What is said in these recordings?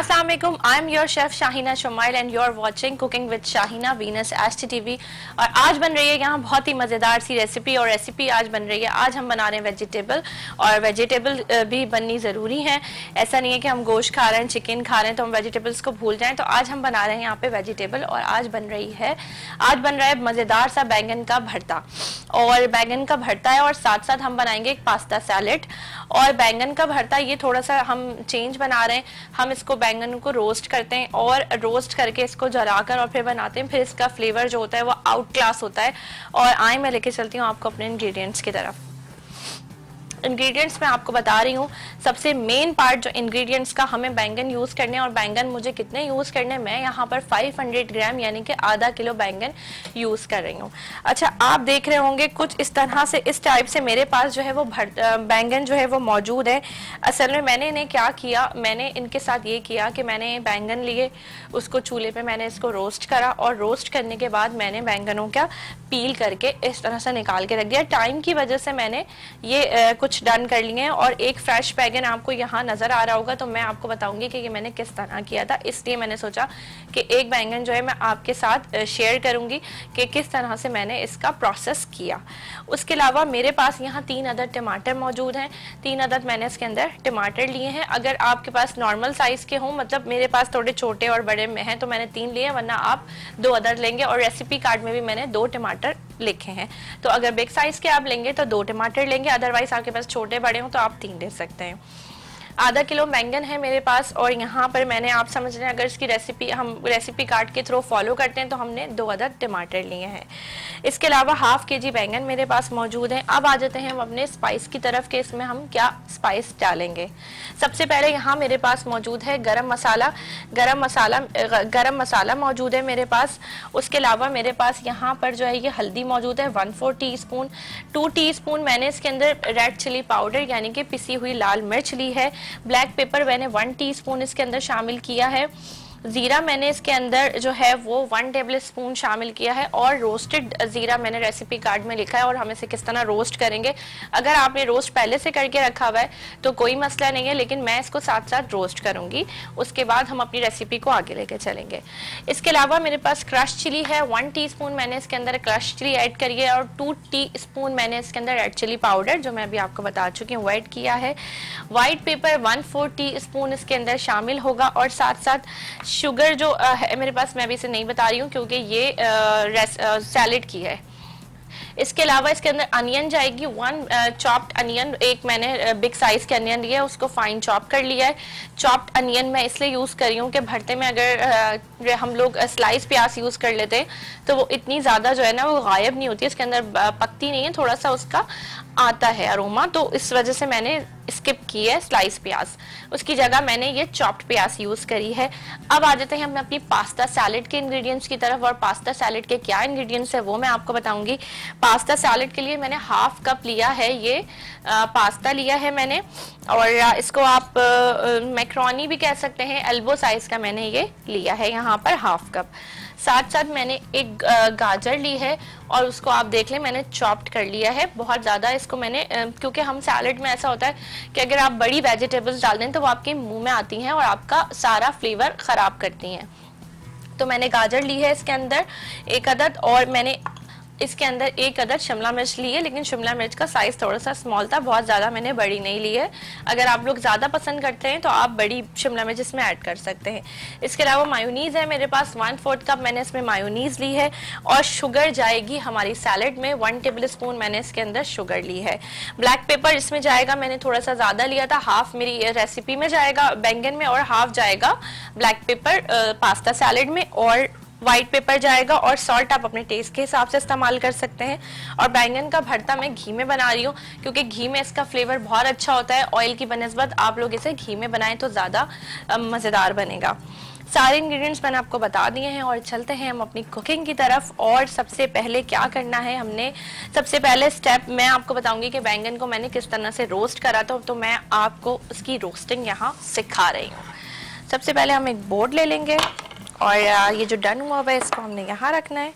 Assalamualaikum. I'm your chef Shahina Shumail and you're watching Cooking with Shahina, Venus HTTV और आज बन रही है यहाँ बहुत ही मज़ेदार सी रेसिपी और रेसिपी आज बन रही है। आज हम बना रहे हैं वेजिटेबल और वेजिटेबल भी बननी ज़रूरी है। ऐसा नहीं है कि हम गोश्त खा रहे हैं चिकन खा रहे हैं तो हम वेजिटेबल्स को भूल जाएँ। तो आज हम बना रहे हैं यहाँ पे वेजिटेबल और आज बन रही है, आज बन रहा है मज़ेदार सा बैंगन का भरता। और बैंगन का भरता है और साथ साथ हम बनाएँगे एक पास्ता सैलेड। और बैंगन का भरता, ये थोड़ा सा हम चेंज बना रहे हैं। हम इसको बैंगन को रोस्ट करते हैं और रोस्ट करके इसको जलाकर और फिर बनाते हैं। फिर इसका फ्लेवर जो होता है वो आउट क्लास होता है। और आए मैं लेके चलती हूँ आपको अपने इंग्रेडिएंट्स की तरफ़। इंग्रेडिएंट्स मैं आपको बता रही हूँ। सबसे मेन पार्ट जो इंग्रेडिएंट्स का हमें बैंगन यूज़ करने और बैंगन मुझे कितने यूज़ करने मैं यहाँ पर 500 ग्राम यानी कि आधा किलो बैंगन यूज़ कर रही हूँ। अच्छा आप देख रहे होंगे कुछ इस तरह से, इस टाइप से मेरे पास जो है वो भर बैंगन जो है वो मौजूद है। असल में मैंने इन्हें क्या किया, मैंने इनके साथ ये किया कि मैंने बैंगन लिए, उसको चूल्हे पर मैंने इसको रोस्ट करा और रोस्ट करने के बाद मैंने बैंगनों का पील करके इस तरह से निकाल के रख दिया। टाइम की वजह से मैंने ये कुछ कुछ डन कर लिए हैं और एक फ्रेश बैगन आपको यहाँ नज़र आ रहा होगा तो मैं आपको बताऊँगी कि ये मैंने किस तरह किया था। इसलिए मैंने सोचा कि एक बैंगन जो है मैं आपके साथ शेयर करूँगी कि किस तरह से मैंने इसका प्रोसेस किया। उसके अलावा मेरे पास यहाँ तीन अदर टमाटर मौजूद हैं। तीन अदर मैंने इसके अंदर टमाटर लिए हैं। अगर आपके पास नॉर्मल साइज़ के हों मतलब मेरे पास थोड़े छोटे और बड़े में हैं तो मैंने तीन लिए वरना आप दो अदर लेंगे और रेसिपी कार्ड में भी मैंने दो टमाटर लिखे हैं। तो अगर बिग साइज़ के आप लेंगे तो दो टमाटर लेंगे अदरवाइज़ आपके पास छोटे बड़े हों तो आप तीन ले सकते हैं। आधा किलो बैंगन है मेरे पास और यहाँ पर मैंने, आप समझ रहे हैं, अगर इसकी रेसिपी हम रेसिपी कार्ड के थ्रू फॉलो करते हैं तो हमने दो अदर टमाटर लिए हैं। इसके अलावा हाफ़ के जी बैंगन मेरे पास मौजूद है। अब आ जाते हैं हम अपने स्पाइस की तरफ़ के इसमें हम क्या स्पाइस डालेंगे। सबसे पहले यहाँ मेरे पास मौजूद है गरम मसाला। गरम मसाला गरम मसाला मौजूद है मेरे पास। उसके अलावा मेरे पास यहाँ पर जो है, ये हल्दी मौजूद है one four teaspoon two teaspoon मैंने इसके अंदर रेड चिली पाउडर यानी कि पिसी हुई लाल मिर्च ली है। ब्लैक पेपर मैंने वन टीस्पून इसके अंदर शामिल किया है। ज़ीरा मैंने इसके अंदर जो है वो वन टेबल स्पून शामिल किया है और रोस्टेड ज़ीरा मैंने रेसिपी कार्ड में लिखा है और हम इसे किस तरह रोस्ट करेंगे। अगर आपने रोस्ट पहले से करके रखा हुआ है तो कोई मसला नहीं है, लेकिन मैं इसको साथ साथ रोस्ट करूँगी। उसके बाद हम अपनी रेसिपी को आगे लेके चलेंगे। इसके अलावा मेरे पास क्रश चिली है। वन टी मैंने इसके अंदर क्रश चिली ऐड करी है और टू टी मैंने इसके अंदर रेड चिली पाउडर जो मैं अभी आपको बता चुकी हूँ वो किया है। White pepper one four tea इसके अंदर शामिल होगा और साथ साथ शुगर जो है, मेरे पास मैं अभी इसे नहीं बता रही हूँ क्योंकि ये सैलेड की है। इसके अलावा इसके अंदर अनियन जाएगी, वन चॉप्ड अनियन, एक मैंने बिग साइज़ के अनियन लिया है, उसको फाइन चॉप कर लिया है। चॉप्ड अनियन मैं इसलिए यूज़ कर रही हूँ कि भरते में अगर हम लोग स्लाइस प्याज यूज़ कर लेते हैं तो वो इतनी ज़्यादा जो है ना, वो गायब नहीं होती इसके अंदर पकती नहीं है, थोड़ा सा उसका आता है अरोमा तो इस वजह से मैंने स्किप की है स्लाइस प्याज। उसकी जगह मैंने ये चॉप्ड प्याज यूज़ करी है। अब आ जाते हैं हम अपनी पास्ता सैलेड के इंग्रेडिएंट्स की तरफ़ और पास्ता सैलेड के क्या इंग्रेडिएंट्स है वो मैं आपको बताऊँगी। पास्ता सैलेड के लिए मैंने हाफ़ कप लिया है ये आ, पास्ता लिया है मैंने और इसको आप मैक्रोनी भी कह सकते हैं एल्बो साइज़ का मैंने ये लिया है यहाँ पर हाफ़ कप साथ साथ मैंने एक गाजर ली है और उसको आप देख लें, मैंने चॉप्ड कर लिया है। बहुत ज़्यादा इसको मैंने क्योंकि हम सैलड में ऐसा होता है कि अगर आप बड़ी वेजिटेबल्स डाल दें तो वो आपके मुँह में आती हैं और आपका सारा फ्लेवर ख़राब करती हैं। तो मैंने गाजर ली है इसके अंदर, एक अदद और मैंने इसके अंदर एक अदर शिमला मिर्च ली है, लेकिन शिमला मिर्च का साइज़ थोड़ा सा स्मॉल था, बहुत ज़्यादा मैंने बड़ी नहीं ली है। अगर आप लोग ज़्यादा पसंद करते हैं तो आप बड़ी शिमला मिर्च इसमें ऐड कर सकते हैं। इसके अलावा मायोनीज़ है मेरे पास वन फोर्थ कप मैंने इसमें मायोनीज़ ली है, और शुगर जाएगी हमारी सैलड में वन टेबल स्पून मैंने इसके अंदर शुगर ली है। ब्लैक पेपर इसमें जाएगा, मैंने थोड़ा सा ज़्यादा लिया था हाफ़ मेरी रेसिपी में जाएगा, बैंगन में, और हाफ़ जाएगा ब्लैक पेपर पास्ता सैलड में, और व्हाइट पेपर जाएगा और सॉल्ट आप अपने टेस्ट के हिसाब से इस्तेमाल कर सकते हैं। और बैंगन का भरता मैं घी में बना रही हूँ, क्योंकि घी में इसका फ्लेवर बहुत अच्छा होता है। ऑयल की बनस्बत आप लोग इसे घी में बनाएँ तो ज़्यादा मज़ेदार बनेगा। सारे इंग्रेडिएंट्स मैंने आपको बता दिए हैं और चलते हैं हम अपनी कुकिंग की तरफ़। और सबसे पहले क्या करना है हमने, सबसे पहले स्टेप मैं आपको बताऊँगी कि बैंगन को मैंने किस तरह से रोस्ट करा था। तो मैं आपको उसकी रोस्टिंग यहाँ सिखा रही हूँ। सबसे पहले हम एक बोर्ड ले लेंगे। और ये जो डन हुआ हुआ है, इसको हमने यहाँ रखना है।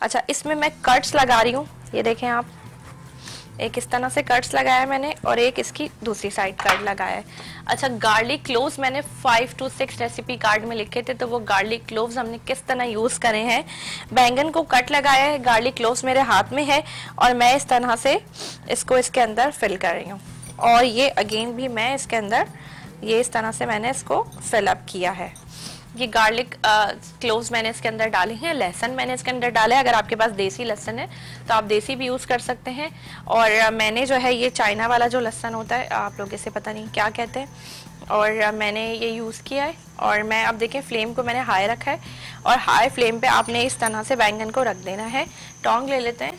अच्छा इसमें मैं कट्स लगा रही हूँ। ये देखें आप। एक इस तरह से कट्स लगाया मैंने और एक इसकी दूसरी साइड कट लगाया है। अच्छा गार्लिक क्लोव्स मैंने five two six recipe card में लिखे थे तो वो गार्लिक क्लोव्स हमने किस तरह यूज़ करे हैं? बैंगन को कट लगाया है। गार्लिक क्लोव्स मेरे हाथ में है और मैं इस तरह से इसको इसके अंदर फिल कर रही हूँ। और ये अगेन भी मैं इसके अंदर, ये इस तरह से मैंने इसको फिलअप किया है। ये गार्लिक क्लोव्स मैंने इसके अंदर डाले हैं लहसन मैंने इसके अंदर डाला अगर आपके पास देसी लहसन है तो आप देसी भी यूज़ कर सकते हैं। और uh, मैंने जो है ये चाइना वाला जो लहसन होता है आप लोग इसे पता नहीं क्या कहते हैं। और uh, मैंने ये यूज़ किया है। और मैं अब देखें फ्लेम को मैंने हाई रखा है। और हाई फ्लेम पे आपने इस तरह से बैंगन को रख देना है। टोंग ले लेते हैं।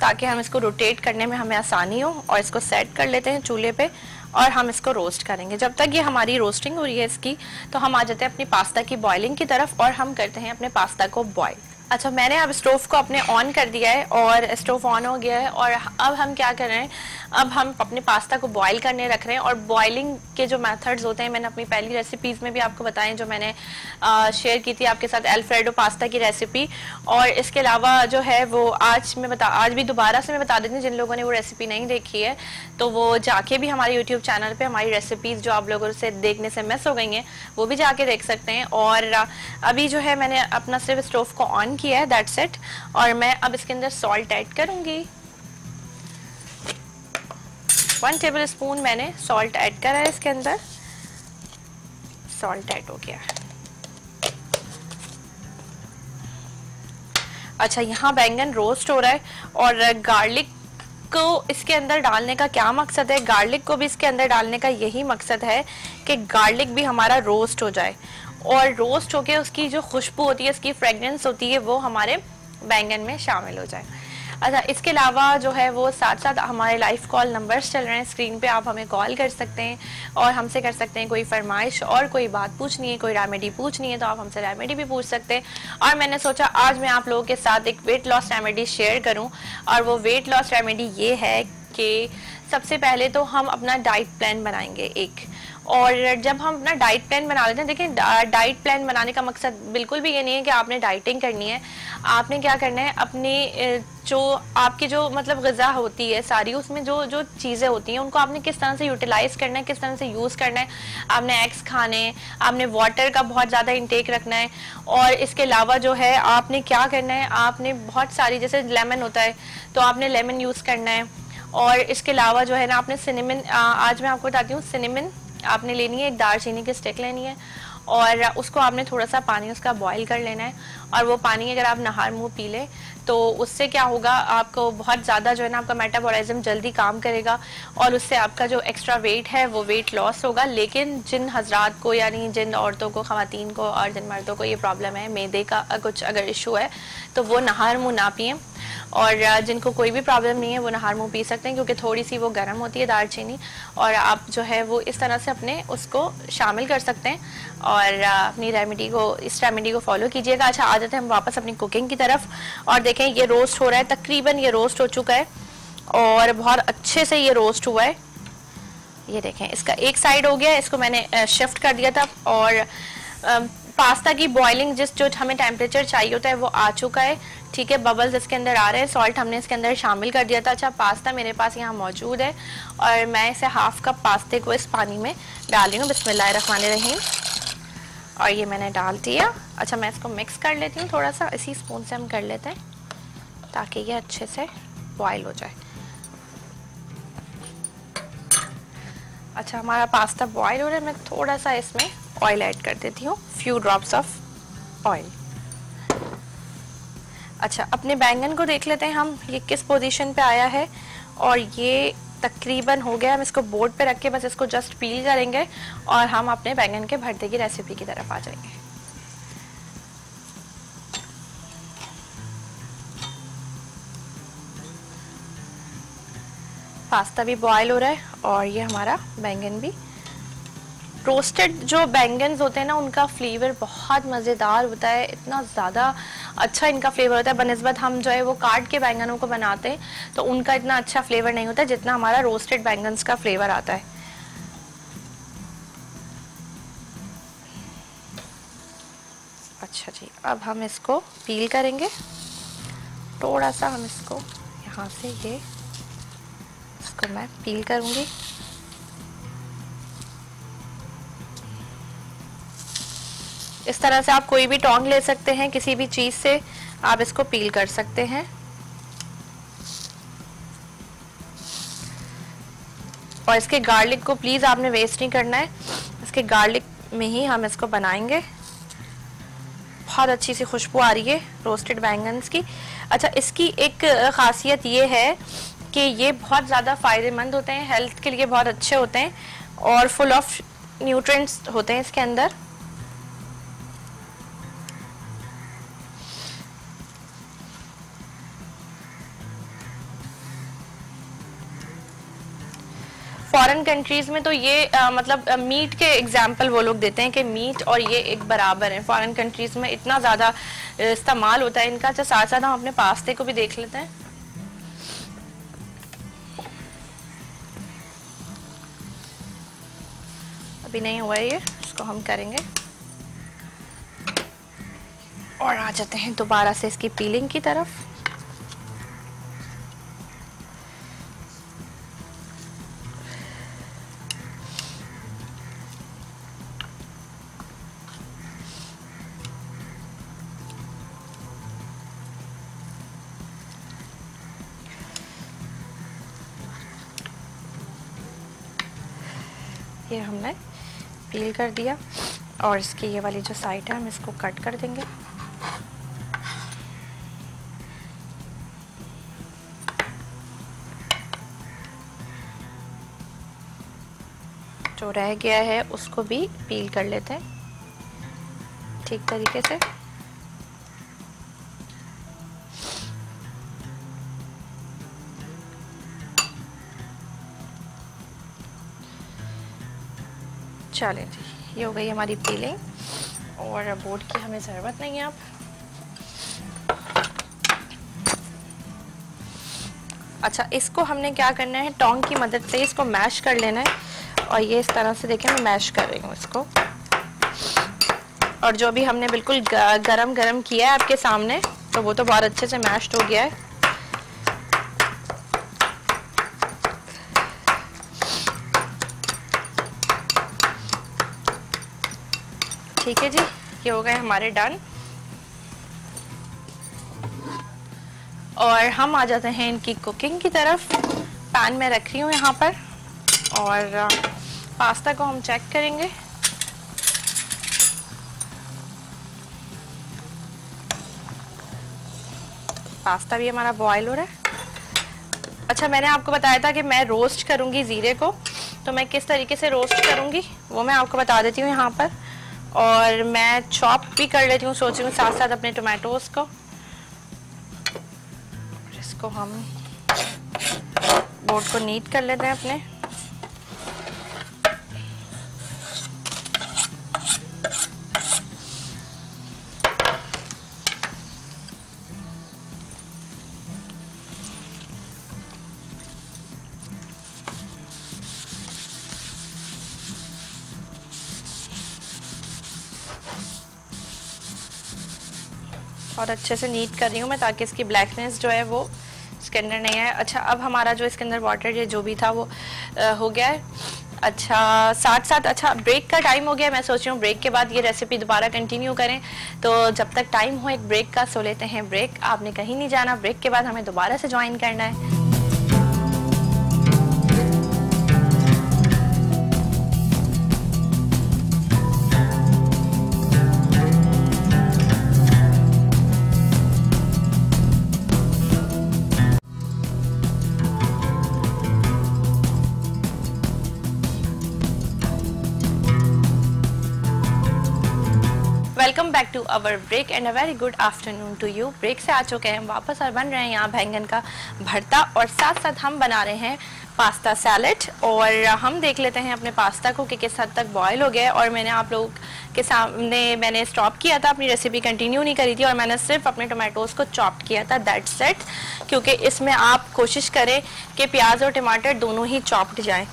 ताकि हम इसको रोटेट करने में हमें आसानी हो। और इसको सेट कर लेते हैं चूल्हे पे। और हम इसको रोस्ट करेंगे। जब तक ये हमारी रोस्टिंग हो रही है इसकी तो हम आ जाते हैं अपनी पास्ता की बॉयलिंग की तरफ़ और हम करते हैं अपने पास्ता को बॉयल अच्छा मैंने अब स्टोव को अपने ऑन कर दिया है और स्टोव ऑन हो गया है और अब हम क्या कर रहे हैं? अब हम अपने पास्ता को बॉईल करने रख रहे हैं और बॉइलिंग के जो मेथड्स होते हैं, मैंने अपनी पहली रेसिपीज़ में भी आपको बताएँ जो मैंने शेयर की थी आपके साथ एल्फ्रेडो पास्ता की रेसिपी और इसके अलावा जो है वो आज मैं बता, आज भी दोबारा से मैं बता देती हूँ, जिन लोगों ने वो रेसिपी नहीं देखी है तो वो जाके भी हमारे यूट्यूब चैनल पर हमारी रेसिपीज़ जो आप लोगों से देखने से मिस हो गई हैं, वो भी जाके देख सकते हैं और अभी जो है मैंने अपना सिर्फ़ स्टोव को ऑन किया है दैट्स इट और मैं अब इसके अंदर सॉल्ट ऐड करूँगी. वन टेबल स्पून मैंने सॉल्ट ऐड करा है इसके अंदर. सॉल्ट ऐड हो गया. अच्छा यहाँ बैंगन रोस्ट हो रहा है और गार्लिक को इसके अंदर डालने का क्या मकसद है? गार्लिक को भी इसके अंदर डालने का यही मकसद है कि गार्लिक भी हमारा रोस्ट हो जाए। और रोस्ट होके उसकी जो खुशबू होती है, उसकी फ्रेगनेंस होती है, वो हमारे बैंगन में शामिल हो जाए। अच्छा इसके अलावा जो है वो साथ साथ हमारे लाइव कॉल नंबर्स चल रहे हैं। स्क्रीन पे आप हमें कॉल कर सकते हैं और हमसे कर सकते हैं कोई फरमाइश और कोई बात पूछनी है, कोई रेमेडी पूछनी है तो आप हमसे रेमेडी भी पूछ सकते हैं। और मैंने सोचा आज मैं आप लोगों के साथ एक वेट लॉस रेमेडी शेयर करूँ और वो वेट लॉस रेमेडी ये है कि सबसे पहले तो हम अपना डाइट प्लान बनाएँगे एक। और जब हम अपना डाइट प्लान बना लेते हैं, देखिए डाइट प्लान बनाने का मकसद बिल्कुल भी ये नहीं है कि आपने डाइटिंग करनी है। आपने क्या करना है, अपनी जो आपकी जो मतलब गज़ा होती है सारी, उसमें जो जो चीज़ें होती हैं, उनको आपने किस तरह से यूटिलाइज करना है, किस तरह से यूज़ करना है। आपने एग्स खाने आपने वाटर का बहुत ज़्यादा इंटेक रखना है, और इसके अलावा जो है, आपने क्या करना है, आपने बहुत सारी, जैसे लेमन होता है तो आपने लेमन यूज़ करना है। और इसके अलावा जो है ना, आपने सिनेमन आज मैं आपको बताती हूँ सिनेमन आपने लेनी है, एक दालचीनी की स्टिक लेनी है और उसको आपने थोड़ा सा पानी उसका बॉईल कर लेना है और वो पानी अगर आप नहार मुँह पी लें तो उससे क्या होगा, आपको बहुत ज़्यादा जो है ना आपका मेटाबॉलिज्म जल्दी काम करेगा और उससे आपका जो एक्स्ट्रा वेट है, वो वेट लॉस होगा। लेकिन जिन हजरात को यानी जिन औरतों को खातन को और जिन मर्दों को ये प्रॉब्लम है, मैदे का कुछ अगर इशू है तो वो नहार मुँह ना पिए। और जिनको कोई भी प्रॉब्लम नहीं है, वो नहार मुँह पी सकते हैं, क्योंकि थोड़ी सी वो गर्म होती है दालचीनी और आप जो है वो इस तरह से अपने उसको शामिल कर सकते हैं और अपनी रेमेडी को, इस रेमेडी को फॉलो कीजिएगा। अच्छा आ जाते हैं, हम वापस अपनी कुकिंग की तरफ़ और देखें, ये रोस्ट हो रहा है, तकरीबन ये रोस्ट हो चुका है और बहुत अच्छे से ये रोस्ट हुआ है। ये देखें, इसका एक साइड हो गया, इसको मैंने शिफ्ट कर दिया था और पास्ता की बॉइलिंग जिस जो हमें टेम्परेचर चाहिए होता है, वो आ चुका है। ठीक है बबल्स इसके अंदर आ रहे हैं सॉल्ट हमने इसके अंदर शामिल कर दिया था। अच्छा पास्ता मेरे पास यहाँ मौजूद है और मैं इसे हाफ़ कप पास्ते को इस पानी में डाल रही हूँ। बिस्मिल्लाह रखवान रहीम। और ये मैंने डाल दिया। अच्छा मैं इसको मिक्स कर लेती हूँ थोड़ा सा इसी स्पून से हम कर लेते हैं, ताकि ये अच्छे से बॉयल हो जाए। अच्छा हमारा पास्ता बॉयल हो रहा है। मैं थोड़ा सा इसमें ऑयल ऐड कर देती हूँ फ्यू ड्रॉप्स ऑफ़ ऑयल अच्छा अपने बैंगन को देख लेते हैं हम, ये किस पोजीशन पे आया है? और ये तकरीबन हो गया, हम इसको बोर्ड पे रख के बस इसको जस्ट पील करेंगे और हम अपने बैंगन के भरते की रेसिपी की तरफ़ आ जाएँगे। पास्ता भी बॉयल हो रहा है और ये हमारा बैंगन भी रोस्टेड जो बैंगन होते हैं ना, उनका फ्लेवर बहुत मज़ेदार होता है। इतना ज़्यादा अच्छा इनका फ्लेवर होता है। बनस्बत हम जो है, वो काट के बैंगनों को बनाते हैं तो उनका इतना अच्छा फ्लेवर नहीं होता जितना हमारा रोस्टेड बैंगन का फ्लेवर आता है। अच्छा जी, अब हम इसको पील करेंगे। थोड़ा सा हम इसको यहाँ से ये, इसको मैं पील करूँगी। इस तरह से आप कोई भी टोंग ले सकते हैं, किसी भी चीज़ से आप इसको पील कर सकते हैं। और इसके गार्लिक को प्लीज़ आपने वेस्ट नहीं करना है। इसके गार्लिक में ही हम इसको बनाएँगे। बहुत अच्छी सी खुशबू आ रही है रोस्टेड बैंगन्स की। अच्छा इसकी एक ख़ासियत ये है कि ये बहुत ज़्यादा फ़ायदेमंद होते हैं हेल्थ के लिए बहुत अच्छे होते हैं और फुल ऑफ़ न्यूट्रिएंट्स होते हैं इसके अंदर। फॉरेन कंट्रीज़ में तो ये आ, मतलब मीट के एग्ज़ाम्पल वो लोग देते हैं कि मीट और ये एक बराबर है। फॉरेन कंट्रीज़ में इतना ज़्यादा इस्तेमाल होता है इनका अच्छा साथ साथ हम अपने पास्ते को भी देख लेते हैं। अभी नहीं हुआ ये इसको हम करेंगे। और आ जाते हैं दोबारा से इसकी पीलिंग की तरफ़। ये हमने पील कर दिया और इसकी ये वाली जो साइड है, हम इसको कट कर देंगे। जो रह गया है, उसको भी पील कर लेते हैं। ठीक तरीके से। चलें जी। ये हो गई हमारी पीलिंग और बोर्ड की हमें ज़रूरत नहीं है अब। अच्छा इसको हमने क्या करना है? टोंग की मदद से इसको मैश कर लेना है। और ये इस तरह से देखें मैं मैश कर रही हूँ इसको। और जो भी हमने बिल्कुल गरम गरम किया है आपके सामने तो वो तो बहुत अच्छे से मैश्ड हो गया है ठीक ये हो गए, हमारे डन और हम आ जाते हैं इनकी कुकिंग की तरफ़. पैन में रख रही हूँ यहाँ पर. और पास्ता को हम चेक करेंगे. पास्ता भी हमारा बॉयल हो रहा है. अच्छा मैंने आपको बताया था कि मैं रोस्ट करूँगी ज़ीरे को. तो मैं किस तरीके से रोस्ट करूँगी, वो मैं आपको बता देती हूँ यहाँ पर. और मैं चॉप भी कर लेती हूँ, सोच रही हूँ साथ साथ अपने टोमेटोज को। इसको हम बोर्ड को नीट कर लेते हैं अपने। और अच्छे से नीट कर रही हूँ मैं ताकि इसकी ब्लैकनेस जो है वो इसके अंदर नहीं आए। अच्छा अब हमारा जो इसके अंदर वाटर ये जो भी था वो हो गया है। अच्छा साथ साथ अच्छा ब्रेक का टाइम हो गया, मैं सोच रही हूँ ब्रेक के बाद ये रेसिपी दोबारा कंटिन्यू करें। तो जब तक टाइम हो एक ब्रेक का, सो लेते हैं ब्रेक आपने कहीं नहीं जाना ब्रेक के बाद हमें दोबारा से ज्वाइन करना है। Welcome back to our break and a very good afternoon to you break से आ चुके हैं, वापस और बन रहे हैं यहाँ बैंगन का भरता और साथ साथ हम बना रहे हैं पास्ता सैलड और हम देख लेते हैं अपने पास्ता को कि किस हद तक बॉयल हो गया और मैंने आप लोग के सामने मैंने स्टॉप किया था, अपनी रेसिपी कंटिन्यू नहीं करी थी और मैंने सिर्फ़ अपने टोमेटोज़ को चॉप किया था दैट सेट क्योंकि इसमें आप कोशिश करें कि प्याज और टमाटर दोनों ही चॉप्ड जाएँ।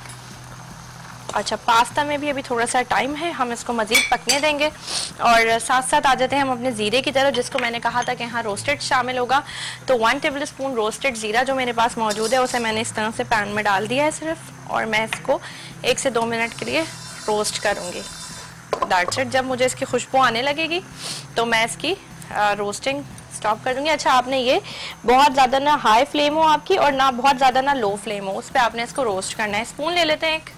अच्छा पास्ता में भी अभी थोड़ा सा टाइम है, हम इसको मज़ीद पकने देंगे। और साथ साथ आ जाते हैं हम अपने ज़ीरे की तरफ़, जिसको मैंने कहा था कि यहाँ रोस्टेड शामिल होगा। तो वन टेबल स्पून रोस्टेड ज़ीरा जो मेरे पास मौजूद है, उसे मैंने इस तरह से पैन में डाल दिया है सिर्फ़। और मैं इसको एक से दो मिनट के लिए रोस्ट करूँगी। दैट्स जब मुझे इसकी खुशबू आने लगेगी तो मैं इसकी रोस्टिंग स्टॉप कर दूँगी। अच्छा आपने ये बहुत ज़्यादा ना हाई फ्लेम हो आपकी और ना बहुत ज़्यादा ना लो फ्लेम हो, उस पर आपने इसको रोस्ट करना है। स्पून ले लेते हैं एक।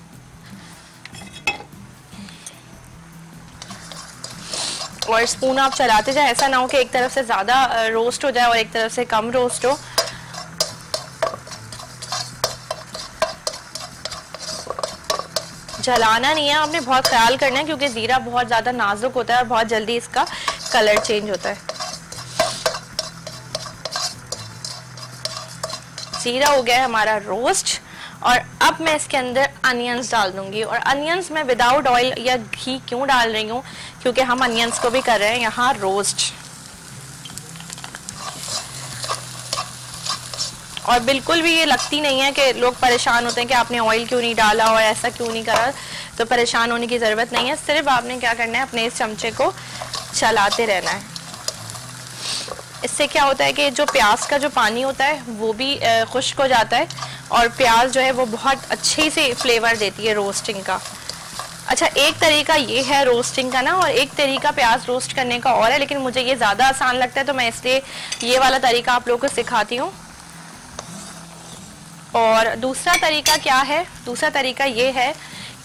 और स्पून आप चलाते जाए, ऐसा ना हो कि एक तरफ़ से ज़्यादा रोस्ट हो जाए और एक तरफ़ से कम रोस्ट हो। जलाना नहीं है, आपने बहुत ख्याल करना है क्योंकि ज़ीरा बहुत ज़्यादा नाजुक होता है और बहुत जल्दी इसका कलर चेंज होता है। ज़ीरा हो गया है हमारा रोस्ट और अब मैं इसके अंदर अनियंस डाल दूँगी और अनियंस मैं विदाउट ऑयल या घी क्यों डाल रही हूँ? क्योंकि हम अनियंस को भी कर रहे हैं, यहाँ रोस्ट। और बिल्कुल भी ये लगती नहीं है कि लोग परेशान होते हैं कि आपने ऑयल क्यों नहीं डाला और ऐसा क्यों नहीं करा तो परेशान होने की ज़रूरत नहीं है। सिर्फ़ आपने क्या करना है, अपने इस चमचे को चलाते रहना है। इससे क्या होता है कि जो प्याज का जो पानी होता है, वो भी खुश्क हो जाता है और प्याज जो है वो बहुत अच्छे से फ्लेवर देती है रोस्टिंग का। अच्छा एक तरीका ये है रोस्टिंग का ना, और एक तरीका प्याज रोस्ट करने का और है, लेकिन मुझे ये ज़्यादा आसान लगता है तो मैं इसलिए ये वाला तरीका आप लोगों को सिखाती हूँ। और दूसरा तरीका क्या है? दूसरा तरीका ये है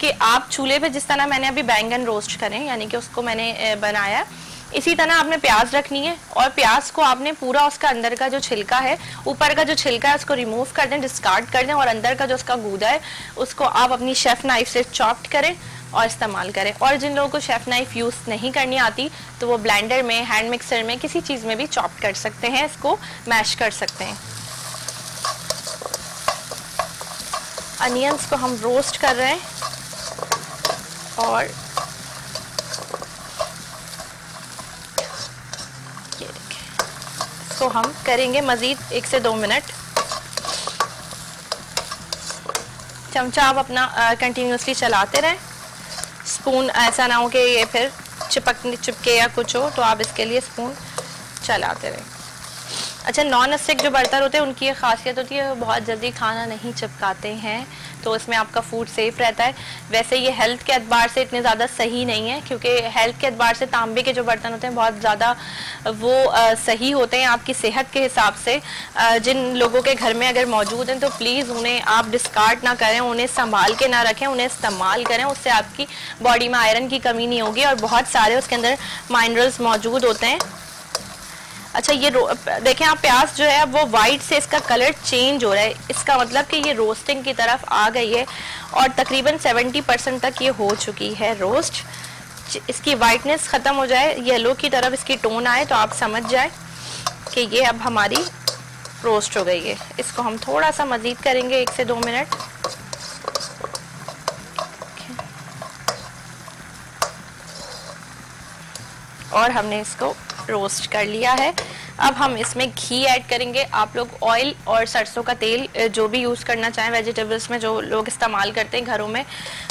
कि आप चूल्हे पे जिस तरह मैंने अभी बैंगन रोस्ट करें, यानी कि उसको मैंने बनाया, इसी तरह आपने प्याज रखनी है, और प्याज को आपने पूरा उसका अंदर का जो छिलका है, ऊपर का जो छिलका है, उसको रिमूव कर दें डिस्कार्ड कर दें, और अंदर का जो उसका गूदा है, उसको आप अपनी शेफ नाइफ से चॉप्ड करें और इस्तेमाल करें। और जिन लोगों को शेफ नाइफ यूज़ नहीं करनी आती तो वो ब्लेंडर में, हैंड मिक्सर में, किसी चीज़ में भी चॉप कर सकते हैं, इसको मैश कर सकते हैं। अनियंस को हम रोस्ट कर रहे हैं। और ये इसको हम करेंगे मज़ीद एक से दो मिनट। चमचा आप अपना कंटिन्यूसली चलाते रहें। स्पून, ऐसा ना हो कि ये फिर चिपक चिपके या कुछ हो तो आप इसके लिए स्पून चलाते रहें। अच्छा नॉन स्टिक जो बर्तन होते हैं, उनकी ये खासियत होती है, वो बहुत जल्दी खाना नहीं चिपकाते हैं। तो इसमें आपका फ़ूड सेफ़ रहता है। वैसे ये हेल्थ के अतबार से इतने ज़्यादा सही नहीं है क्योंकि हेल्थ के अतबार से तांबे के जो बर्तन होते हैं बहुत ज़्यादा वो आ, सही होते हैं आपकी सेहत के हिसाब से। आ, जिन लोगों के घर में अगर मौजूद हैं तो प्लीज़ उन्हें आप डिस्कार्ड ना करें उन्हें संभाल के ना रखें उन्हें इस्तेमाल करें उससे आपकी बॉडी में आयरन की कमी नहीं होगी और बहुत सारे उसके अंदर माइनरल्स मौजूद होते हैं। अच्छा ये देखें आप, प्याज जो है वो वाइट से इसका कलर चेंज हो रहा है। इसका मतलब कि ये रोस्टिंग की तरफ़ आ गई है और तकरीबन 70 परसेंट तक ये हो चुकी है रोस्ट इसकी वाइटनेस ख़त्म हो जाए येलो की तरफ़ इसकी टोन आए तो आप समझ जाए कि ये अब हमारी रोस्ट हो गई है। इसको हम थोड़ा सा मज़ीद करेंगे, एक से दो मिनट। और हमने इसको रोस्ट कर लिया है। अब हम इसमें घी ऐड करेंगे। आप लोग ऑयल और सरसों का तेल जो भी यूज़ करना चाहें वेजिटेबल्स में जो लोग इस्तेमाल करते हैं घरों में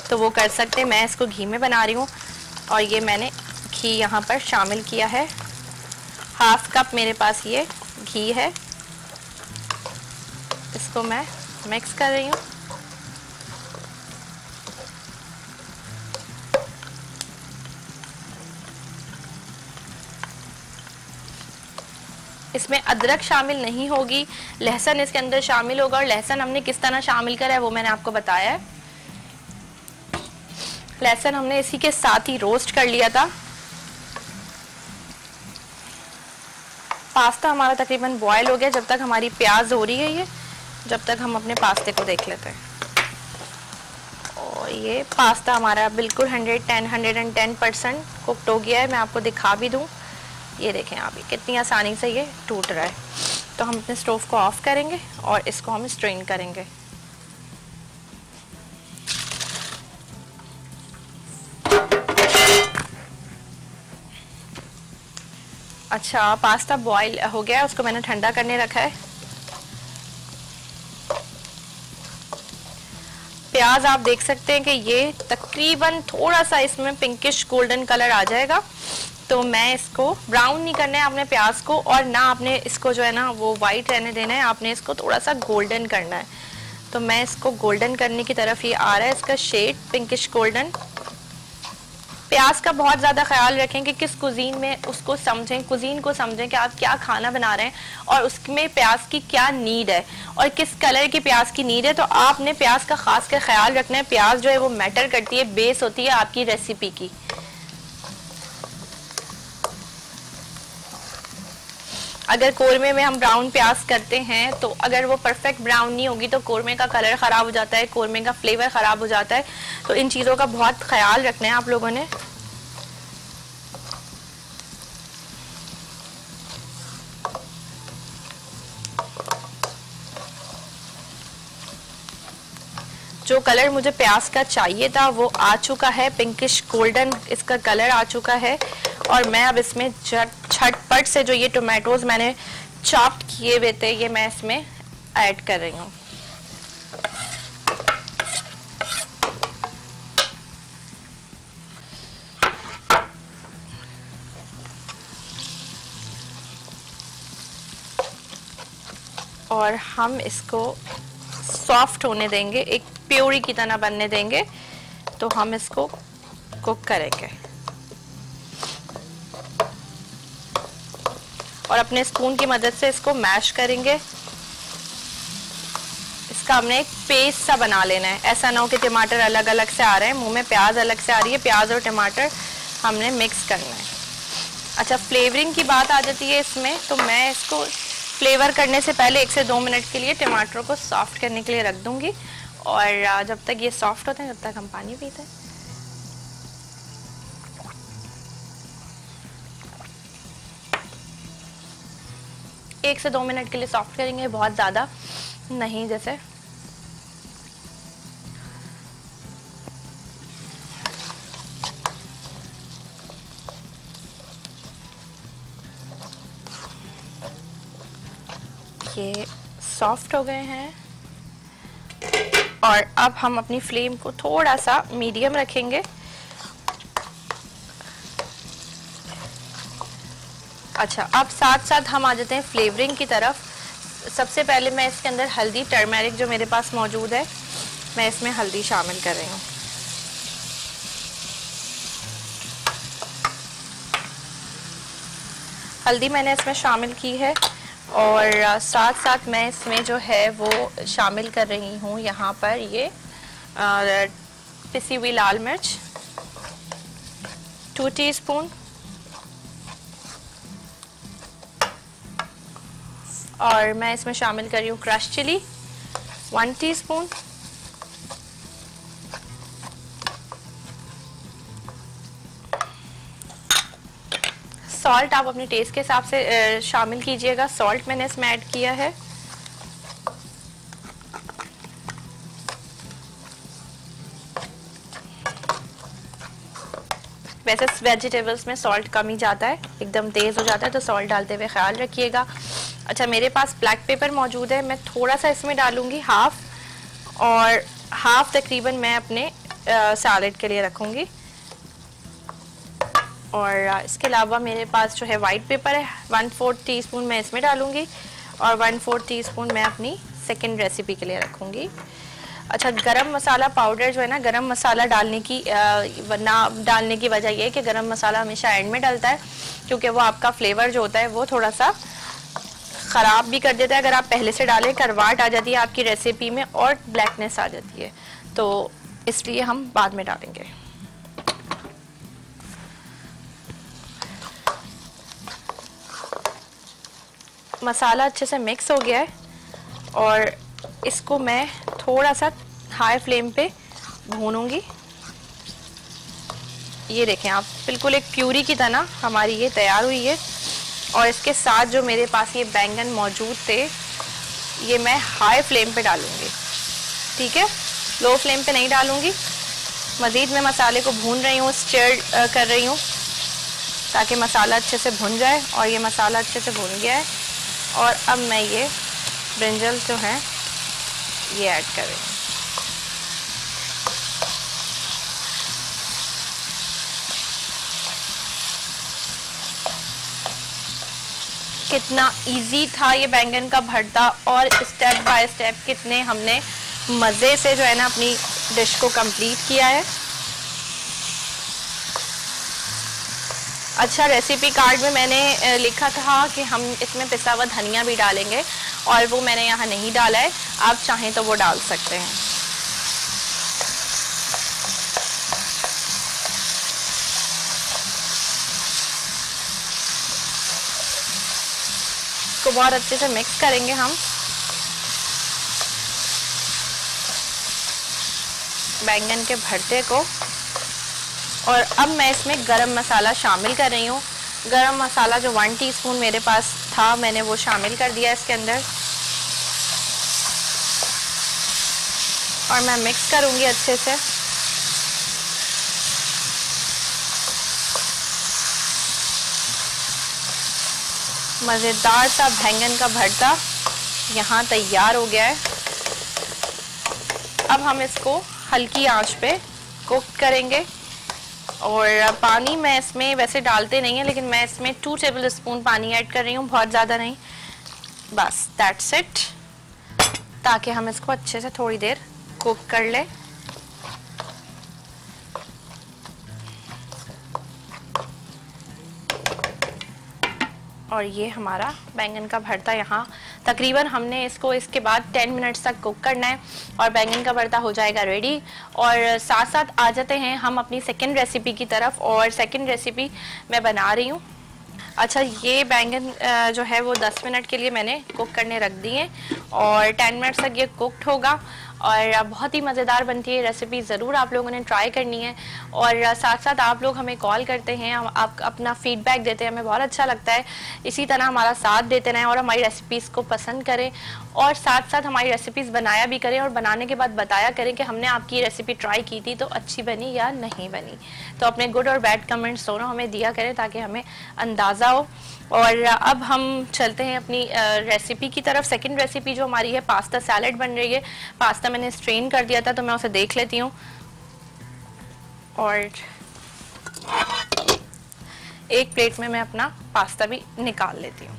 तो वो कर सकते हैं। मैं इसको घी में बना रही हूँ और ये मैंने घी यहाँ पर शामिल किया है। हाफ़ कप मेरे पास ये घी है। इसको मैं मिक्स कर रही हूँ। इसमें अदरक शामिल नहीं होगी, लहसन इसके अंदर शामिल होगा, और लहसन हमने किस तरह शामिल करा है वो मैंने आपको बताया है। लहसुन हमने इसी के साथ ही रोस्ट कर लिया था। पास्ता हमारा तकरीबन बॉयल हो गया, जब तक हमारी प्याज हो रही है ये, जब तक हम अपने पास्ते को देख लेते हैं। और ये पास्ता हमारा बिल्कुल 110 110 परसेंट कुकड हो गया है, मैं आपको दिखा भी दूँ। ये देखें आप कितनी आसानी से ये टूट रहा है। तो हम अपने स्टोव को ऑफ़ करेंगे और इसको हम स्ट्रेन करेंगे। अच्छा पास्ता बॉईल हो गया है, उसको मैंने ठंडा करने रखा है। प्याज आप देख सकते हैं कि ये तकरीबन थोड़ा सा इसमें पिंकिश गोल्डन कलर आ जाएगा। तो मैं इसको ब्राउन नहीं करना है, आपने प्याज को और ना आपने इसको जो है ना, वो वाइट रहने देना है, आपने इसको थोड़ा सा गोल्डन करना है। तो मैं इसको गोल्डन करने की तरफ़ ये आ रहा है, इसका शेड पिंकिश गोल्डन प्याज का बहुत ज़्यादा ख्याल रखें कि किस कुजीन में उसको समझें कुजीन को समझें कि आप क्या खाना बना रहे हैं और उसमें प्याज की क्या नीड है और किस कलर की प्याज की नीड है। तो आपने प्याज का खास कर ख्याल रखना है, प्याज जो है वो मैटर करती है बेस होती है आपकी रेसिपी की। अगर कोरमे में हम ब्राउन प्याज करते हैं तो अगर वो परफेक्ट ब्राउन नहीं होगी तो कोरमे का कलर ख़राब हो जाता है, कोरमे का फ्लेवर ख़राब हो जाता है। तो इन चीज़ों का बहुत ख्याल रखना है आप लोगों ने। जो कलर मुझे प्याज का चाहिए था, वो आ चुका है। पिंकिश गोल्डन इसका कलर आ चुका है। और मैं अब इसमें झटपट से जो ये टोमेटोज मैंने चॉप्ड किए हुए थे, ये मैं इसमें ऐड कर रही हूँ। और हम इसको सॉफ्ट होने देंगे, एक प्योरी की तरह बनने देंगे तो हम इसको कुक करेंगे। और अपने स्पून की मदद से इसको मैश करेंगे। इसका हमने एक पेस्ट सा बना लेना है। ऐसा ना हो कि टमाटर अलग अलग से आ रहे हैं, मुँह में प्याज अलग से आ रही है, प्याज और टमाटर हमने मिक्स करना है। अच्छा फ्लेवरिंग की बात आ जाती है इसमें तो मैं इसको फ्लेवर करने से पहले एक से दो मिनट के लिए टमाटरों को सॉफ्ट करने के लिए रख दूँगी। और जब तक ये सॉफ्ट होते हैं, तब तक हम पानी पीते हैं। एक से दो मिनट के लिए सॉफ्ट करेंगे, बहुत ज़्यादा नहीं जैसे ये सॉफ्ट हो गए हैं। और अब हम अपनी फ्लेम को थोड़ा सा मीडियम रखेंगे। अच्छा अब साथ साथ हम आ जाते हैं फ्लेवरिंग की तरफ़। सबसे पहले मैं इसके अंदर हल्दी टर्मेरिक जो मेरे पास मौजूद है, मैं इसमें हल्दी शामिल कर रही हूँ। हल्दी मैंने इसमें शामिल की है। और साथ साथ मैं इसमें जो है वो शामिल कर रही हूँ यहाँ पर ये पिसी हुई लाल मिर्च टू टीस्पून और मैं इसमें शामिल कर रही हूँ crush chilli one teaspoon salt आप अपने टेस्ट के हिसाब से शामिल कीजिएगा। सॉल्ट मैंने इसमें ऐड किया है। वैसे वेजिटेबल्स में सॉल्ट कम ही जाता है, एकदम तेज़ हो जाता है तो सॉल्ट डालते हुए ख्याल रखिएगा। अच्छा मेरे पास ब्लैक पेपर मौजूद है, मैं थोड़ा सा इसमें डालूँगी हाफ़ और हाफ़ तकरीबन मैं अपने सैलड के लिए रखूँगी। और इसके अलावा मेरे पास जो है वाइट पेपर है वन फोर्थ टी स्पून मैं इसमें डालूँगी और वन फोर्थ टी स्पून मैं अपनी सेकेंड रेसिपी के लिए रखूँगी। अच्छा गरम मसाला पाउडर जो है ना, गरम मसाला डालने की ना डालने की वजह यह है कि गरम मसाला हमेशा एंड में डलता है, क्योंकि वो आपका फ्लेवर जो होता है वो थोड़ा सा ख़राब भी कर देता है। अगर आप पहले से डालें करवाट आ जाती है आपकी रेसिपी में और ब्लैकनेस आ जाती है। तो इसलिए हम बाद में डालेंगे। मसाला अच्छे से मिक्स हो गया है और इसको मैं थोड़ा सा हाई फ्लेम पे भूनूँगी। ये देखें आप, बिल्कुल एक प्यूरी की तरह हमारी ये तैयार हुई है और इसके साथ जो मेरे पास ये बैंगन मौजूद थे, ये मैं हाई फ्लेम पे डालूँगी। ठीक है? लो फ्लेम पे नहीं डालूँगी। मज़ीद मैं मसाले को भून रही हूँ स्टेयर कर रही हूँ ताकि मसाला अच्छे से भुन जाए और ये मसाला अच्छे से भुन गया है। और अब मैं ये ब्रिंजल जो है, ये ऐड कर। रही हूँ कितना इजी था ये बैंगन का भरता और स्टेप बाय स्टेप कितने हमने मज़े से जो है ना अपनी डिश को कंप्लीट किया है। अच्छा रेसिपी कार्ड में मैंने लिखा था कि हम इसमें पिसा हुआ धनिया भी डालेंगे और वो मैंने यहाँ नहीं डाला है। आप चाहें तो वो डाल सकते हैं। इसको बहुत अच्छे से मिक्स करेंगे हम। बैंगन के भरते को। और अब मैं इसमें गरम मसाला शामिल कर रही हूँ। गरम मसाला जो वन टीस्पून मेरे पास था, मैंने वो शामिल कर दिया इसके अंदर। और मैं मिक्स करूँगी अच्छे से। मज़ेदार सा बैंगन का भरता यहाँ तैयार हो गया है। अब हम इसको हल्की आँच पे कुक करेंगे। और पानी मैं इसमें वैसे डालते नहीं है, लेकिन मैं इसमें टू टेबल स्पून पानी ऐड कर रही हूँ, बहुत ज़्यादा नहीं। बस दैट्स इट ताकि हम इसको अच्छे से थोड़ी देर कुक कर लें। और ये हमारा बैंगन का भरता यहाँ। तकरीबन हमने इसको, इसके बाद 10 मिनट्स तक कुक करना है और बैंगन का भरता हो जाएगा रेडी और साथ साथ आ जाते हैं हम अपनी सेकंड रेसिपी की तरफ़ और सेकंड रेसिपी मैं बना रही हूँ। अच्छा ये बैंगन जो है वो 10 मिनट के लिए मैंने कुक करने रख दिए और 10 मिनट तक ये कुकड होगा। और बहुत ही मज़ेदार बनती है रेसिपी ज़रूर आप लोगों ने ट्राई करनी है। और साथ साथ आप लोग हमें कॉल करते हैं आप, अपना फीडबैक देते हैं, हमें बहुत अच्छा लगता है। इसी तरह हमारा साथ देते रहें और हमारी रेसिपीज़ को पसंद करें और साथ साथ हमारी रेसिपीज़ बनाया भी करें और बनाने के बाद बताया करें कि हमने आपकी रेसिपी ट्राई की थी तो अच्छी बनी या नहीं बनी। तो अपने गुड और बैड कमेंट्स दोनों हमें दिया करें ताकि हमें अंदाज़ा हो। और अब हम चलते हैं अपनी रेसिपी की तरफ़। सेकंड रेसिपी जो हमारी है पास्ता सैलड बन रही है। पास्ता मैंने स्ट्रेन कर दिया था तो मैं उसे देख लेती हूँ। और एक प्लेट में मैं अपना पास्ता भी निकाल लेती हूँ।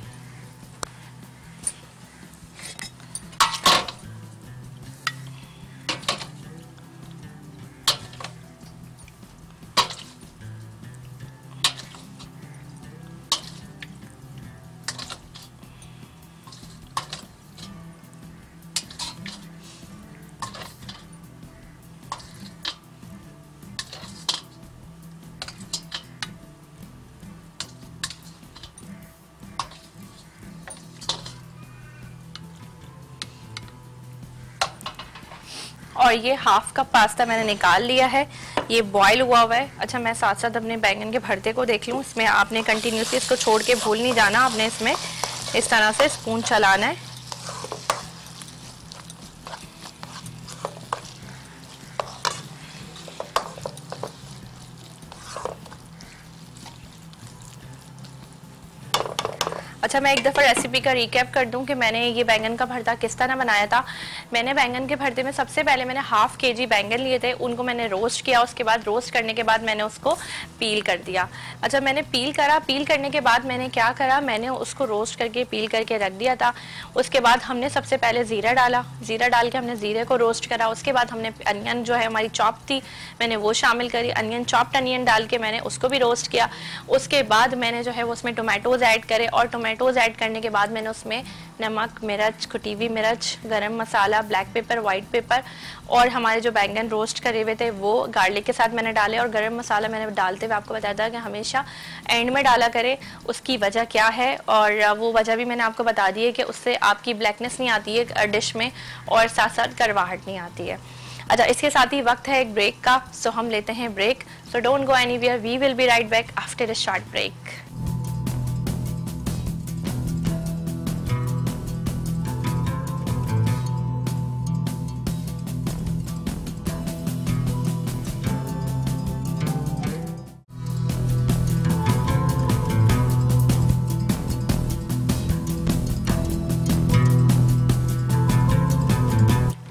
और ये हाफ़ कप पास्ता मैंने निकाल लिया है। ये बॉयल हुआ हुआ है। अच्छा मैं साथ साथ अपने बैंगन के भरते को देख लूँ। इसमें आपने कंटिन्यूसली इसको छोड़ के भूल नहीं जाना। आपने इसमें इस तरह से स्पून चलाना है। अच्छा मैं एक दफ़ा रेसिपी का रिकैप कर दूँ कि मैंने ये बैंगन का भरता किस तरह बनाया था। मैंने बैंगन के भरते में सबसे पहले मैंने हाफ़ के जी बैंगन लिए थे, उनको मैंने रोस्ट किया, उसके बाद रोस्ट करने के बाद मैंने उसको पील कर दिया। अच्छा मैंने पील करा पील करने के बाद मैंने क्या करा, मैंने उसको रोस्ट करके पील करके रख दिया था। उसके बाद हमने सबसे पहले ज़ीरा डाला। ज़ीरा डाल के हमने ज़ीरे को रोस्ट करा। उसके बाद हमने अनियन जो है, हमारी चॉप थी, मैंने वो शामिल करी। अनियन चॉप्ड अनियन डाल के मैंने उसको भी रोस्ट किया। उसके बाद मैंने जो है उसमें टोमेटोज़ ऐड करे और टोमेटो टोमेटोज़ ऐड करने के बाद मैंने उसमें नमक, मिर्च, कुटी हुई मिर्च, गरम मसाला ब्लैक पेपर वाइट पेपर और हमारे जो बैंगन रोस्ट करे हुए थे, वो गार्लिक के साथ मैंने डाले और गरम मसाला मैंने डालते हुए आपको बताया था कि हमेशा एंड में डाला करें, उसकी वजह क्या है और वो वजह भी मैंने आपको बता दी है कि उससे आपकी ब्लैकनेस नहीं आती है डिश में और साथ साथ करवाहट नहीं आती है। अच्छा इसके साथ ही वक्त है एक ब्रेक का सो हम लेते हैं break so don't go any we will be right back after a short break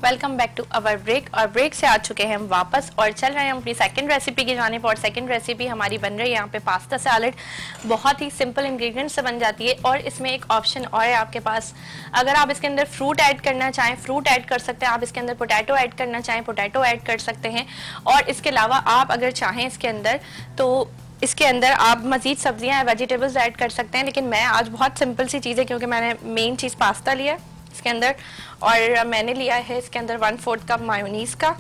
welcome back to our break और ब्रेक से आ चुके हैं हम वापस और चल रहे हैं अपनी सेकंड रेसिपी की जाने पर और सेकंड रेसिपी हमारी बन रही है यहाँ पे पास्ता सैलड बहुत ही सिंपल इंग्रेडिएंट से बन जाती है और इसमें एक ऑप्शन और है आपके पास. अगर आप इसके अंदर फ्रूट ऐड करना चाहें फ्रूट ऐड कर सकते हैं. आप इसके अंदर पोटैटो ऐड करना चाहें पोटैटो ऐड कर सकते हैं. और इसके अलावा आप अगर चाहें इसके अंदर तो इसके अंदर आप मजीद सब्ज़ियाँ वेजिटेबल्स ऐड कर सकते हैं. लेकिन मैं आज बहुत सिंपल सी चीज़ है क्योंकि मैंने मेन चीज़ पास्ता लिया इसके अंदर। और मैंने लिया है इसके अंदर वन फोर्थ कप मायोनीस का।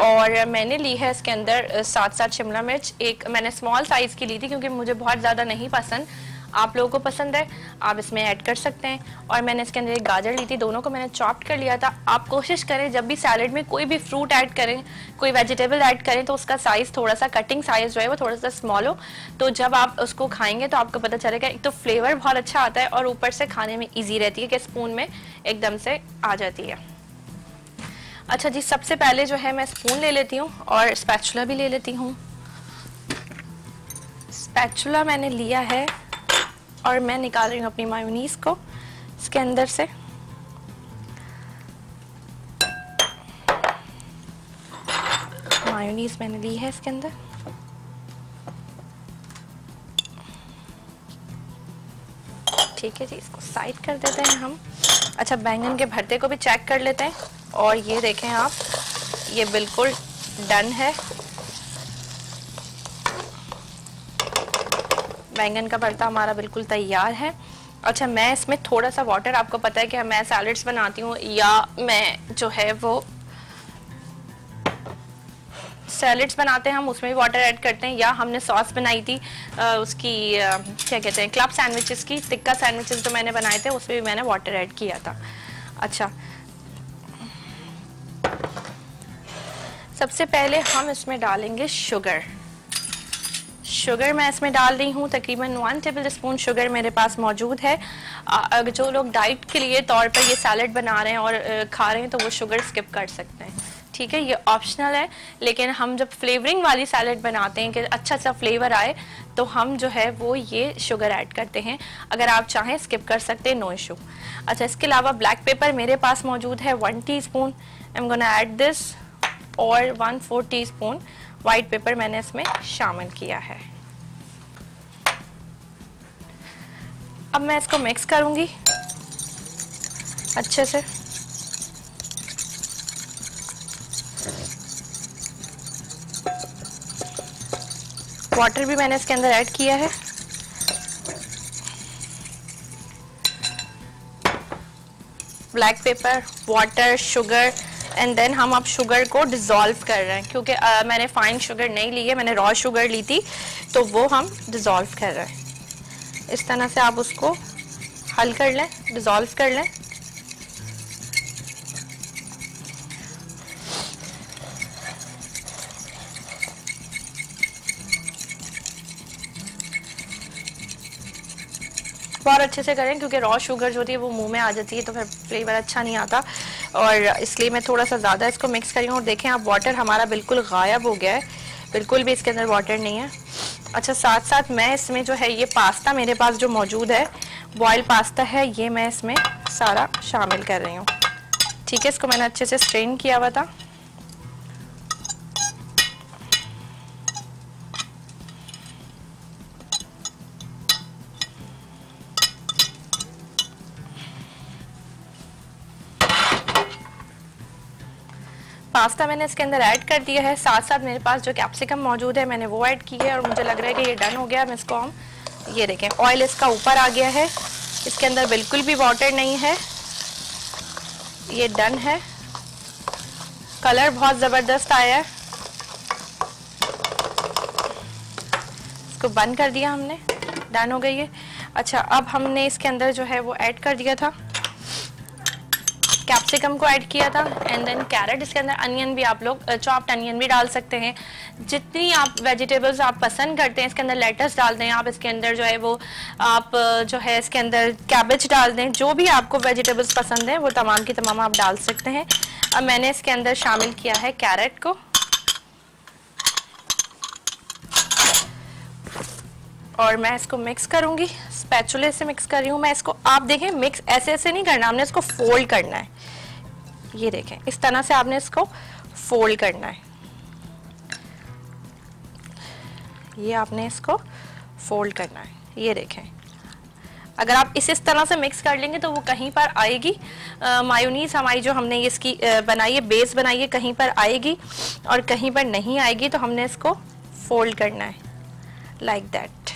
और मैंने ली है इसके अंदर सात सात शिमला मिर्च। एक, मैंने स्मॉल साइज़ की ली थी क्योंकि मुझे बहुत ज़्यादा नहीं पसंद। आप लोगों को पसंद है, आप इसमें ऐड कर सकते हैं। और मैंने इसके अंदर एक गाजर ली थी, दोनों को मैंने चॉप्ड कर लिया था। आप कोशिश करें, जब भी सैलड में कोई भी फ्रूट ऐड करें, कोई वेजिटेबल ऐड करें तो उसका साइज़ थोड़ा सा कटिंग साइज़ जो है, वो थोड़ा सा स्मॉल हो। तो जब आप उसको खाएँगे तो आपको पता चलेगा, एक तो फ्लेवर बहुत अच्छा आता है और ऊपर से खाने में ईजी रहती है कि स्पून में एकदम से आ जाती है। अच्छा जी, सबसे पहले जो है, मैं स्पून ले लेती हूँ और स्पैचुला भी ले लेती हूँ। स्पैचुला मैंने लिया है और मैं निकाल रही हूँ अपनी मायोनीस को, इसके अंदर से। मायोनीस मैंने ली है इसके अंदर। ठीक है जी, इसको साइड कर देते हैं हम। अच्छा बैंगन के भरते को भी चेक कर लेते हैं। और ये देखें आप, ये बिल्कुल डन है। बैंगन का भरता हमारा बिल्कुल तैयार है। अच्छा मैं इसमें थोड़ा सा वाटर आपको पता है कि मैं सैलड्स बनाती हूँ या मैं जो है वो सैलड्स बनाते हैं हम उसमें भी वाटर ऐड करते हैं या हमने सॉस बनाई थी आ, उसकी आ, क्या कहते हैं क्लब सैंडविचेस की टिक्का सैंडविचेस जो मैंने बनाए थे उसमें भी मैंने वाटर ऐड किया था। अच्छा। सबसे पहले हम इसमें डालेंगे शुगर शुगर मैं इसमें डाल रही हूँ, तकरीबन वन टेबल स्पून शुगर मेरे पास मौजूद है। अगर जो लोग डाइट के लिए तौर पर ये सैलड बना रहे हैं और खा रहे हैं तो वो शुगर स्किप कर सकते हैं। ठीक है, ये ऑप्शनल है, लेकिन हम जब फ्लेवरिंग वाली सैलड बनाते हैं कि अच्छा सा फ्लेवर आए तो हम जो है वो ये शुगर ऐड करते हैं। अगर आप चाहें स्किप कर सकते हैं नो इशू अच्छा इसके अलावा ब्लैक पेपर मेरे पास मौजूद है one teaspoon I am gonna add this और one four teaspoon white pepper मैंने इसमें शामिल किया है। अब मैं इसको मिक्स करूँगी। अच्छे से। वाटर भी मैंने इसके अंदर ऐड किया है। Black pepper water sugar and then हम अब शुगर को डिज़ोल्व कर रहे हैं क्योंकि uh, मैंने फाइन शुगर नहीं ली है मैंने रॉ शुगर ली थी तो वो हम डिज़ोल्व कर रहे हैं। इस तरह से आप उसको हल कर लें डिज़ोल्व कर लें। बहुत अच्छे से करें, क्योंकि रॉ शुगर जो होती है वो मुँह में आ जाती है तो फिर फ्लेवर अच्छा नहीं आता। और इसलिए मैं थोड़ा सा ज़्यादा इसको मिक्स करी हूँ। और देखें, आप वाटर हमारा बिल्कुल गायब हो गया है। बिल्कुल भी इसके अंदर वाटर नहीं है। अच्छा साथ साथ मैं इसमें जो है, ये पास्ता मेरे पास जो मौजूद है बॉयल पास्ता है, ये मैं इसमें सारा शामिल कर रही हूँ। ठीक है, इसको मैंने अच्छे से स्ट्रेन किया हुआ था। पास्ता मैंने इसके अंदर ऐड कर दिया है। साथ साथ मेरे पास जो कैप्सिकम मौजूद है, मैंने वो ऐड की है और मुझे लग रहा है कि ये डन हो गया मैं इसको हम ये देखें ऑयल इसका ऊपर आ गया है। इसके अंदर बिल्कुल भी वाटर नहीं है। ये डन है। कलर बहुत ज़बरदस्त आया है। इसको बंद कर दिया हमने। डन हो गई है। अच्छा अब हमने इसके अंदर जो है वो ऐड कर दिया था। कैप्सिकम को ऐड किया था एंड देन कैरेट इसके अंदर अनियन भी आप लोग चॉप्ड अनियन भी डाल सकते हैं। जितनी आप वेजिटेबल्स आप पसंद करते हैं, इसके अंदर लेटस डाल दें, आप इसके अंदर जो है वो, आप जो है इसके अंदर कैबेज डाल दें, जो भी आपको वेजिटेबल्स पसंद है, वो तमाम की तमाम आप डाल सकते हैं। अब मैंने इसके अंदर शामिल किया है कैरेट को। और मैं इसको मिक्स करूँगी। स्पैचुले से मिक्स कर रही हूँ मैं इसको। आप देखें मिक्स ऐसे ऐसे नहीं करना, हमने इसको फोल्ड करना है। ये देखें, इस तरह से आपने इसको फोल्ड करना है। ये आपने इसको फोल्ड करना है। ये देखें, अगर आप इस इस तरह से मिक्स कर लेंगे तो वो कहीं पर आएगी। मायोनीस हमारी जो हमने इसकी बनाई है बेस बनाई है, कहीं पर आएगी और कहीं पर नहीं आएगी तो हमने इसको फोल्ड करना है। लाइक like दैट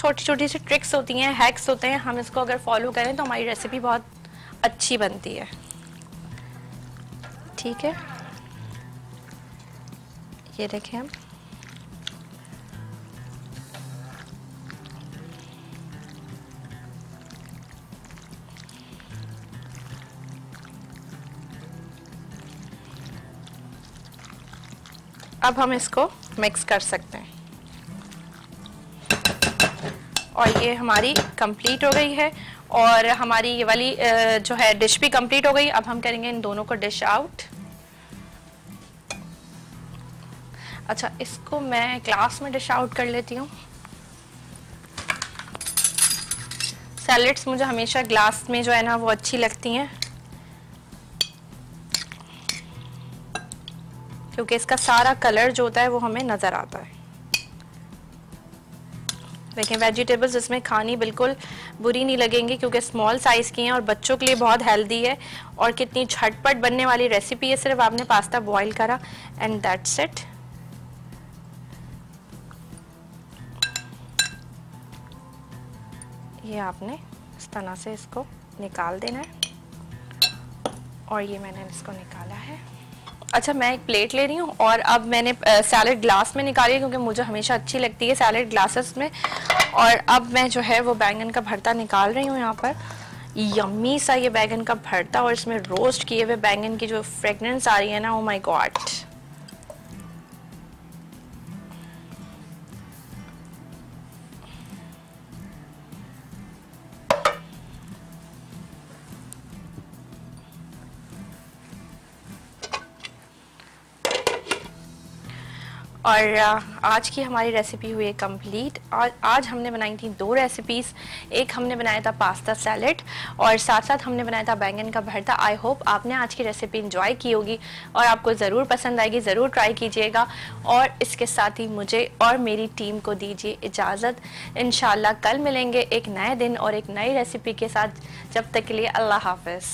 छोटी छोटी सी ट्रिक्स होती हैं हैक्स होते हैं, हम इसको अगर फॉलो करें तो हमारी रेसिपी बहुत अच्छी बनती है। ठीक है? ये देखें हम। अब हम इसको मिक्स कर सकते हैं। और ये हमारी कंप्लीट हो गई है और हमारी ये वाली जो है डिश भी कंप्लीट हो गई। अब हम करेंगे इन दोनों को डिश आउट अच्छा इसको मैं ग्लास में डिश आउट कर लेती हूँ। सैलड्स मुझे हमेशा ग्लास में जो है ना वो अच्छी लगती हैं। क्योंकि इसका सारा कलर जो होता है वो हमें नज़र आता है। देखें वेजिटेबल्स इसमें खानी बिल्कुल बुरी नहीं लगेंगी क्योंकि स्मॉल साइज़ की हैं और बच्चों के लिए बहुत हेल्दी है। और कितनी झटपट बनने वाली रेसिपी है, सिर्फ़ आपने पास्ता बॉईल करा एंड दैट्स इट ये आपने इस तरह से इसको निकाल देना है। और ये मैंने इसको निकाला है। अच्छा मैं एक प्लेट ले रही हूँ और अब मैंने सैलड ग्लास में निकाली क्योंकि मुझे हमेशा अच्छी लगती है सैलड ग्लासेस में। और अब मैं जो है वो बैंगन का भरता निकाल रही हूँ यहाँ पर। यम्मी सा ये बैंगन का भरता और इसमें रोस्ट किए हुए बैंगन की जो फ्रेगनेंस आ रही है ना ओ माई गॉड और आज की हमारी रेसिपी हुई है कंप्लीट और आज हमने बनाई थी दो रेसिपीज़ एक हमने बनाया था पास्ता सैलेड और साथ साथ हमने बनाया था बैंगन का भरता. आई होप आपने आज की रेसिपी इंजॉय की होगी और आपको ज़रूर पसंद आएगी. ज़रूर ट्राई कीजिएगा और इसके साथ ही मुझे और मेरी टीम को दीजिए इजाज़त. इन कल मिलेंगे एक नए दिन और एक नई रेसिपी के साथ. जब तक के लिए अल्लाह हाफिज़.